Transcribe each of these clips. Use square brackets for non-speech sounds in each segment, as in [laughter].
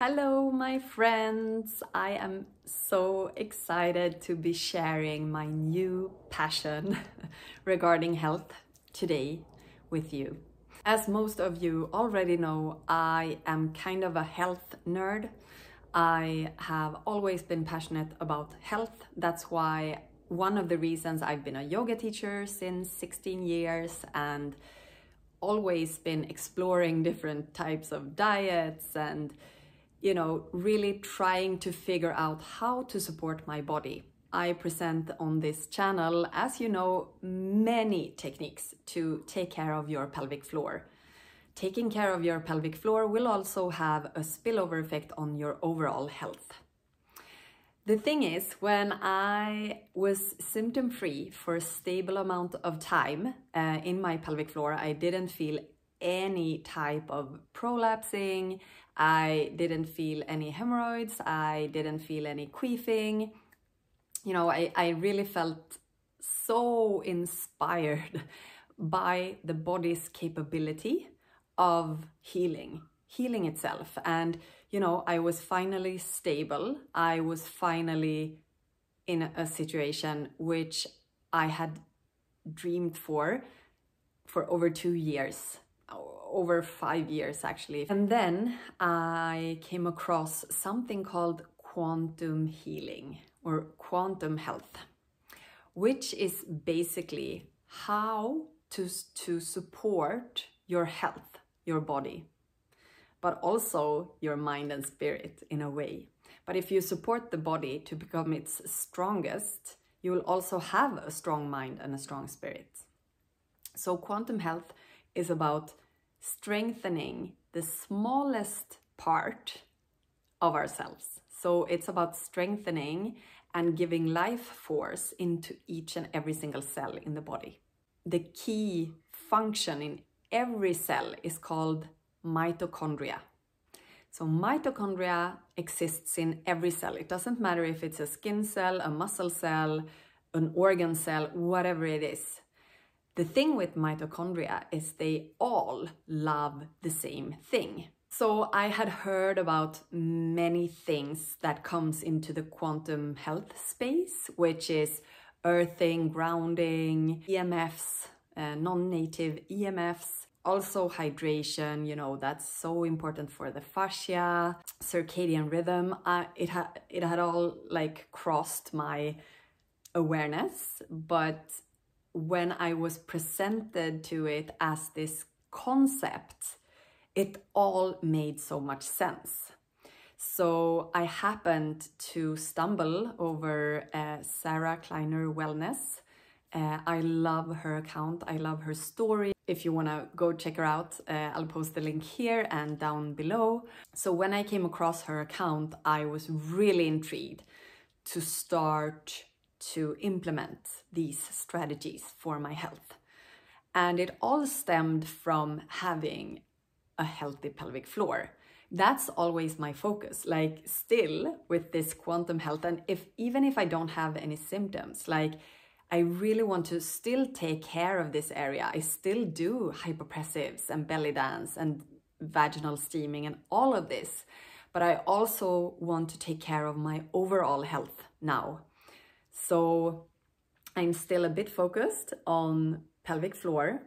Hello, my friends! I am so excited to be sharing my new passion [laughs] regarding health today with you. As most of you already know, I am kind of a health nerd. I have always been passionate about health. That's why one of the reasons I've been a yoga teacher since 16 years and always been exploring different types of diets and you know, really trying to figure out how to support my body. I present on this channel, as you know, many techniques to take care of your pelvic floor. Taking care of your pelvic floor will also have a spillover effect on your overall health. The thing is, when I was symptom free for a stable amount of time uh, in my pelvic floor, I didn't feel any type of prolapsing. I didn't feel any hemorrhoids. I didn't feel any queefing. You know, I, I really felt so inspired [laughs] by the body's capability of healing, healing itself. And, you know, I was finally stable. I was finally in a situation which I had dreamed for for over two years over five years actually. And then I came across something called quantum healing or quantum health, which is basically how to, to support your health, your body, but also your mind and spirit in a way. But if you support the body to become its strongest, you will also have a strong mind and a strong spirit. So quantum health is about strengthening the smallest part of ourselves. So it's about strengthening and giving life force into each and every single cell in the body. The key function in every cell is called mitochondria. So mitochondria exists in every cell. It doesn't matter if it's a skin cell, a muscle cell, an organ cell, whatever it is. The thing with mitochondria is they all love the same thing. So I had heard about many things that comes into the quantum health space, which is earthing, grounding, EMFs, uh, non-native EMFs, also hydration, you know, that's so important for the fascia, circadian rhythm. Uh, it, had it had all like crossed my awareness, but when I was presented to it as this concept, it all made so much sense. So I happened to stumble over uh, Sarah Kleiner Wellness. Uh, I love her account. I love her story. If you want to go check her out, uh, I'll post the link here and down below. So when I came across her account, I was really intrigued to start to implement these strategies for my health. And it all stemmed from having a healthy pelvic floor. That's always my focus. Like still with this quantum health and if even if I don't have any symptoms, like I really want to still take care of this area. I still do hypopressives and belly dance and vaginal steaming and all of this. But I also want to take care of my overall health now so I'm still a bit focused on pelvic floor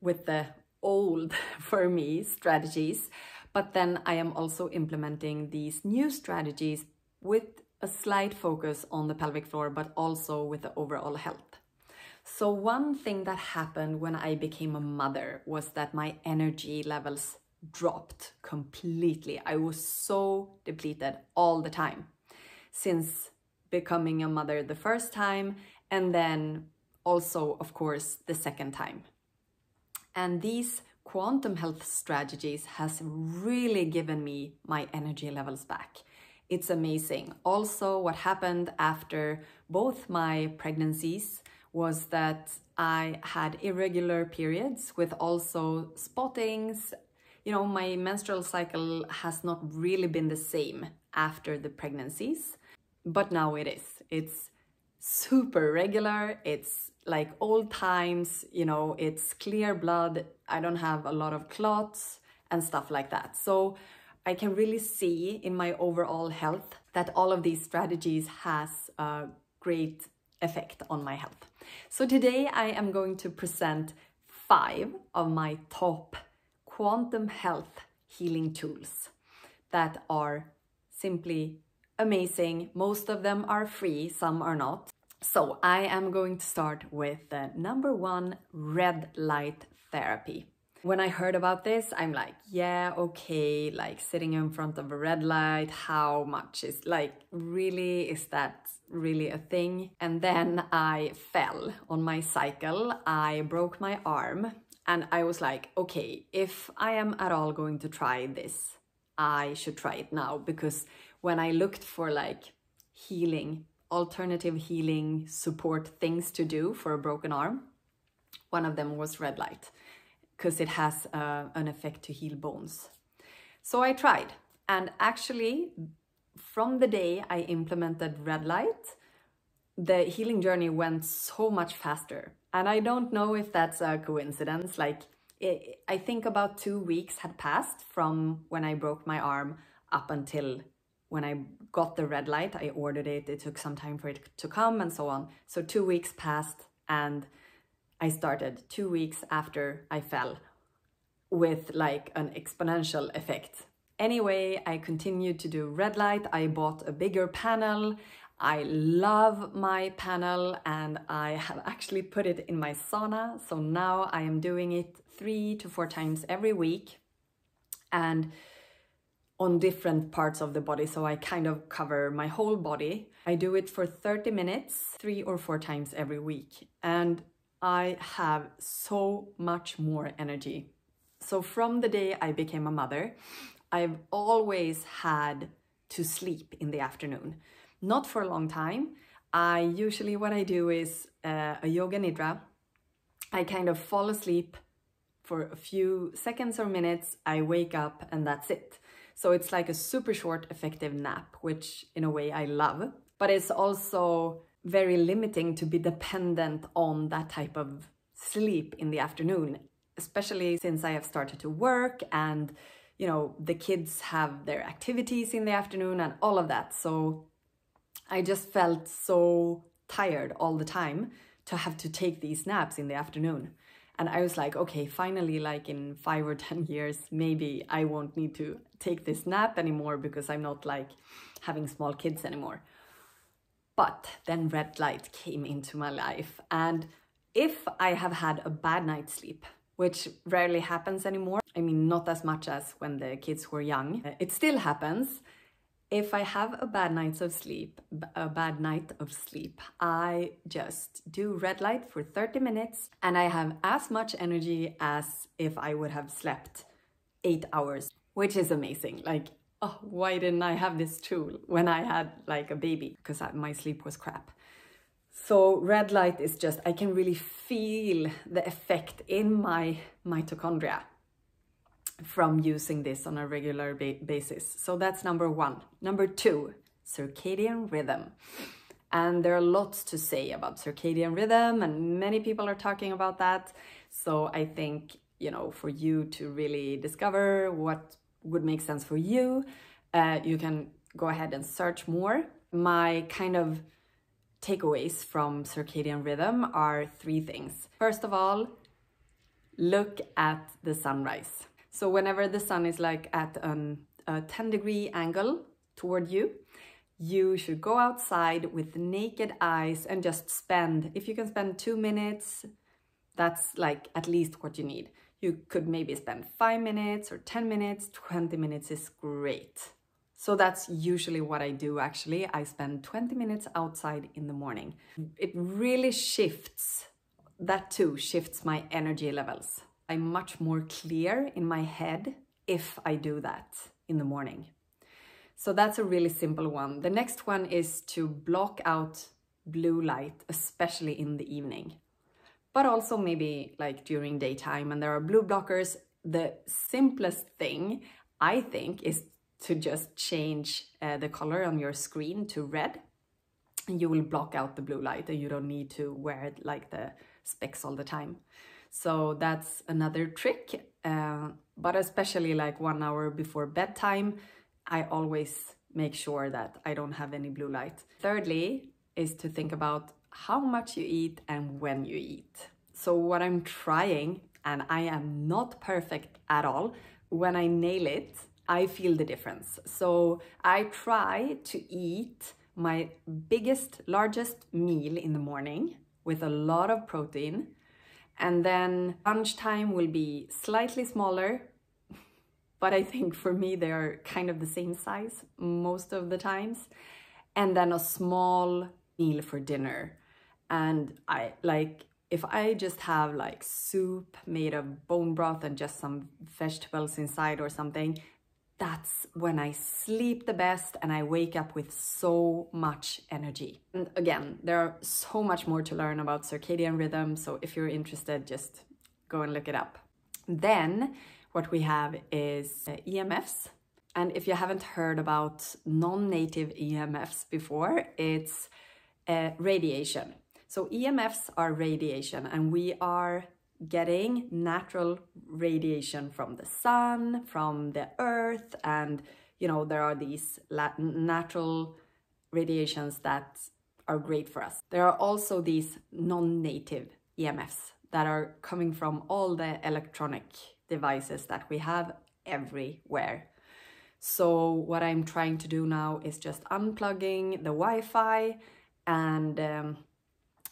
with the old, [laughs] for me, strategies. But then I am also implementing these new strategies with a slight focus on the pelvic floor, but also with the overall health. So one thing that happened when I became a mother was that my energy levels dropped completely. I was so depleted all the time since becoming a mother the first time and then also, of course, the second time. And these quantum health strategies has really given me my energy levels back. It's amazing. Also, what happened after both my pregnancies was that I had irregular periods with also spottings. You know, my menstrual cycle has not really been the same after the pregnancies but now it is. It's super regular. It's like old times, you know, it's clear blood. I don't have a lot of clots and stuff like that. So I can really see in my overall health that all of these strategies has a great effect on my health. So today I am going to present five of my top quantum health healing tools that are simply amazing. Most of them are free, some are not. So I am going to start with the number one red light therapy. When I heard about this, I'm like, yeah, okay, like sitting in front of a red light, how much is like, really, is that really a thing? And then I fell on my cycle, I broke my arm, and I was like, okay, if I am at all going to try this, I should try it now because when I looked for like healing, alternative healing support things to do for a broken arm, one of them was red light because it has uh, an effect to heal bones. So I tried and actually from the day I implemented red light, the healing journey went so much faster. And I don't know if that's a coincidence. Like, it, I think about two weeks had passed from when I broke my arm up until when I got the red light. I ordered it, it took some time for it to come and so on. So two weeks passed and I started two weeks after I fell with like an exponential effect. Anyway, I continued to do red light. I bought a bigger panel. I love my panel and I have actually put it in my sauna. So now I am doing it three to four times every week and on different parts of the body. So I kind of cover my whole body. I do it for 30 minutes, three or four times every week. And I have so much more energy. So from the day I became a mother, I've always had to sleep in the afternoon. Not for a long time. I usually what I do is uh, a yoga nidra. I kind of fall asleep for a few seconds or minutes. I wake up and that's it. So it's like a super short effective nap, which in a way I love. But it's also very limiting to be dependent on that type of sleep in the afternoon, especially since I have started to work and you know the kids have their activities in the afternoon and all of that. So I just felt so tired all the time to have to take these naps in the afternoon. And I was like, okay, finally, like in five or 10 [laughs] years, maybe I won't need to take this nap anymore because I'm not like having small kids anymore. But then red light came into my life. And if I have had a bad night's sleep, which rarely happens anymore, I mean, not as much as when the kids were young, it still happens. If I have a bad night of sleep, a bad night of sleep, I just do red light for 30 minutes and I have as much energy as if I would have slept eight hours, which is amazing. Like oh, why didn't I have this tool when I had like a baby? Because my sleep was crap. So red light is just, I can really feel the effect in my mitochondria from using this on a regular ba basis. So that's number one. Number two, circadian rhythm. And there are lots to say about circadian rhythm and many people are talking about that. So I think, you know, for you to really discover what would make sense for you, uh, you can go ahead and search more. My kind of takeaways from circadian rhythm are three things. First of all, look at the sunrise. So whenever the sun is like at an, a 10 degree angle toward you, you should go outside with naked eyes and just spend, if you can spend two minutes, that's like at least what you need. You could maybe spend five minutes or 10 minutes, 20 minutes is great. So that's usually what I do actually. I spend 20 minutes outside in the morning. It really shifts, that too shifts my energy levels. I'm much more clear in my head if I do that in the morning. So that's a really simple one. The next one is to block out blue light, especially in the evening but also maybe like during daytime and there are blue blockers. The simplest thing I think is to just change uh, the color on your screen to red and you will block out the blue light and you don't need to wear it like the specs all the time. So that's another trick. Uh, but especially like one hour before bedtime, I always make sure that I don't have any blue light. Thirdly, is to think about how much you eat and when you eat. So, what I'm trying, and I am not perfect at all, when I nail it, I feel the difference. So, I try to eat my biggest, largest meal in the morning with a lot of protein. And then lunchtime will be slightly smaller, [laughs] but I think for me they are kind of the same size most of the times. And then a small meal for dinner. And I like if I just have like soup made of bone broth and just some vegetables inside or something, that's when I sleep the best and I wake up with so much energy. And again, there are so much more to learn about circadian rhythm, so if you're interested, just go and look it up. Then what we have is uh, EMFs. And if you haven't heard about non-native EMFs before, it's uh, radiation. So EMFs are radiation and we are getting natural radiation from the sun, from the earth, and you know, there are these natural radiations that are great for us. There are also these non-native EMFs that are coming from all the electronic devices that we have everywhere. So what I'm trying to do now is just unplugging the Wi-Fi and um,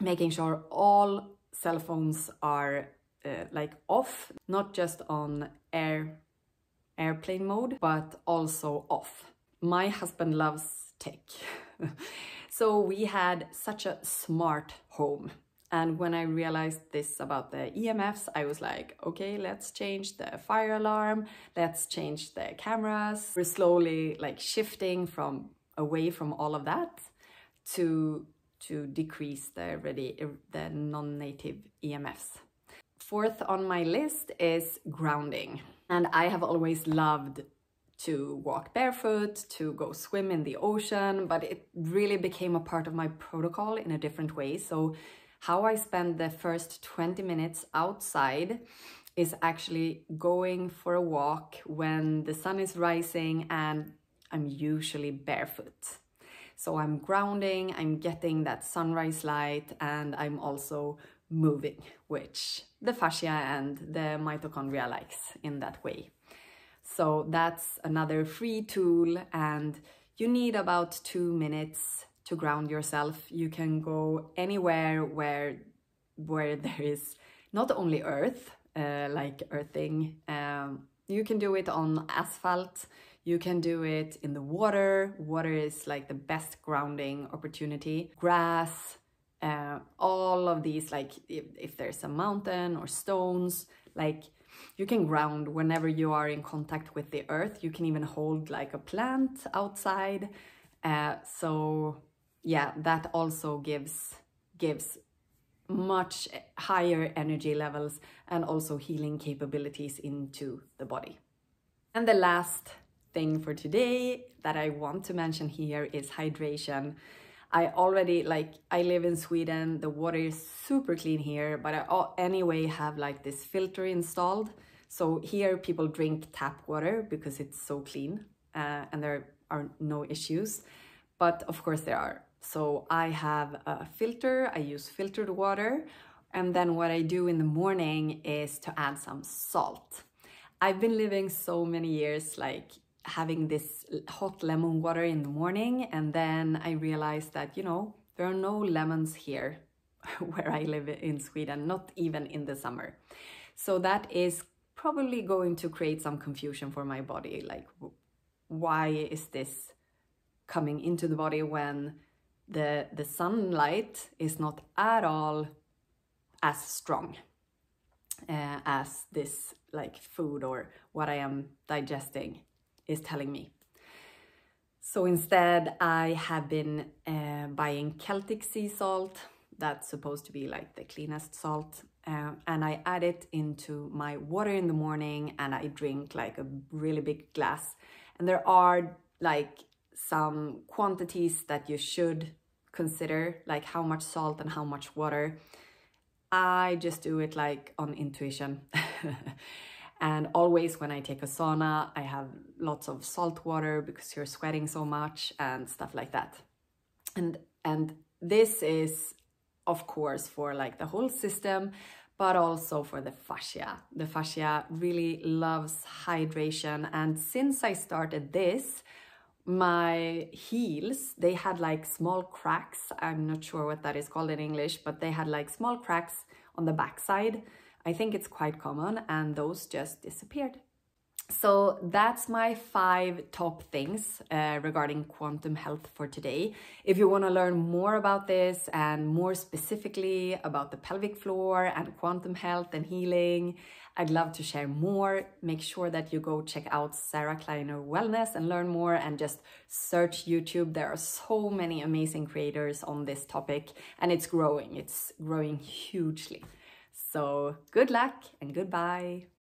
making sure all cell phones are uh, like off, not just on air airplane mode, but also off. My husband loves tech. [laughs] so we had such a smart home. And when I realized this about the EMFs, I was like, okay, let's change the fire alarm, let's change the cameras. We're slowly like shifting from away from all of that to to decrease the ready the non-native EMFs. Fourth on my list is grounding. And I have always loved to walk barefoot, to go swim in the ocean, but it really became a part of my protocol in a different way. So how I spend the first 20 minutes outside is actually going for a walk when the sun is rising and I'm usually barefoot. So I'm grounding, I'm getting that sunrise light, and I'm also moving, which the fascia and the mitochondria likes in that way. So that's another free tool, and you need about two minutes to ground yourself. You can go anywhere where where there is not only earth, uh, like earthing. Um, you can do it on asphalt. You can do it in the water. Water is like the best grounding opportunity. Grass, uh, all of these, like if, if there's a mountain or stones, like you can ground whenever you are in contact with the earth. You can even hold like a plant outside. Uh, so yeah, that also gives gives much higher energy levels and also healing capabilities into the body. And the last thing for today that I want to mention here is hydration. I already like I live in Sweden. The water is super clean here, but I anyway have like this filter installed. So here people drink tap water because it's so clean uh, and there are no issues. But of course there are. So I have a filter. I use filtered water. And then what I do in the morning is to add some salt. I've been living so many years like having this hot lemon water in the morning and then I realized that, you know, there are no lemons here [laughs] where I live in Sweden, not even in the summer. So that is probably going to create some confusion for my body. Like, why is this coming into the body when the, the sunlight is not at all as strong uh, as this like food or what I am digesting is telling me. So instead, I have been uh, buying Celtic sea salt. That's supposed to be like the cleanest salt. Uh, and I add it into my water in the morning and I drink like a really big glass. And there are like some quantities that you should consider, like how much salt and how much water. I just do it like on intuition. [laughs] and always when I take a sauna, I have lots of salt water because you're sweating so much and stuff like that. And and this is of course for like the whole system, but also for the fascia. The fascia really loves hydration and since I started this, my heels they had like small cracks i'm not sure what that is called in english but they had like small cracks on the backside i think it's quite common and those just disappeared so that's my five top things uh, regarding quantum health for today. If you want to learn more about this and more specifically about the pelvic floor and quantum health and healing, I'd love to share more. Make sure that you go check out Sarah Kleiner Wellness and learn more and just search YouTube. There are so many amazing creators on this topic and it's growing. It's growing hugely. So good luck and goodbye.